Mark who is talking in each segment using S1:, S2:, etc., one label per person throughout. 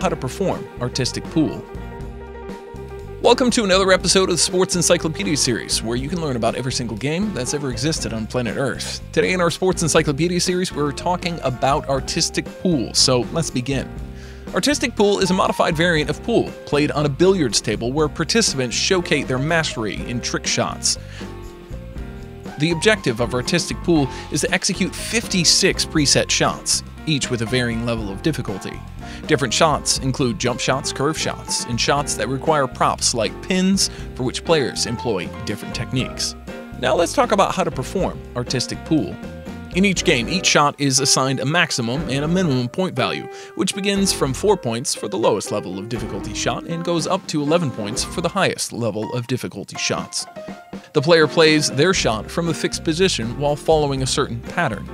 S1: how to perform Artistic Pool. Welcome to another episode of the Sports Encyclopedia series, where you can learn about every single game that's ever existed on planet Earth. Today in our Sports Encyclopedia series, we're talking about Artistic Pool, so let's begin. Artistic Pool is a modified variant of pool, played on a billiards table where participants showcase their mastery in trick shots. The objective of Artistic Pool is to execute 56 preset shots, each with a varying level of difficulty. Different shots include jump shots, curve shots, and shots that require props like pins, for which players employ different techniques. Now let's talk about how to perform Artistic Pool. In each game, each shot is assigned a maximum and a minimum point value, which begins from 4 points for the lowest level of difficulty shot and goes up to 11 points for the highest level of difficulty shots. The player plays their shot from a fixed position while following a certain pattern.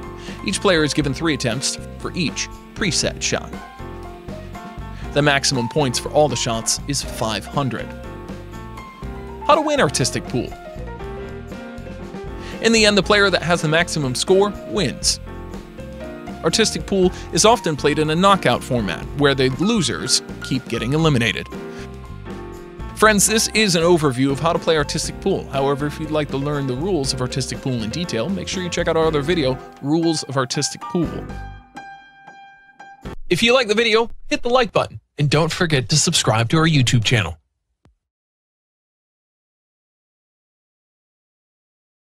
S1: Each player is given 3 attempts for each preset shot. The maximum points for all the shots is 500. How to win Artistic Pool in the end, the player that has the maximum score wins. Artistic Pool is often played in a knockout format, where the losers keep getting eliminated. Friends, this is an overview of how to play Artistic Pool. However, if you'd like to learn the rules of Artistic Pool in detail, make sure you check out our other video, Rules of Artistic Pool. If you like the video, hit the like button, and don't forget to subscribe to our YouTube channel.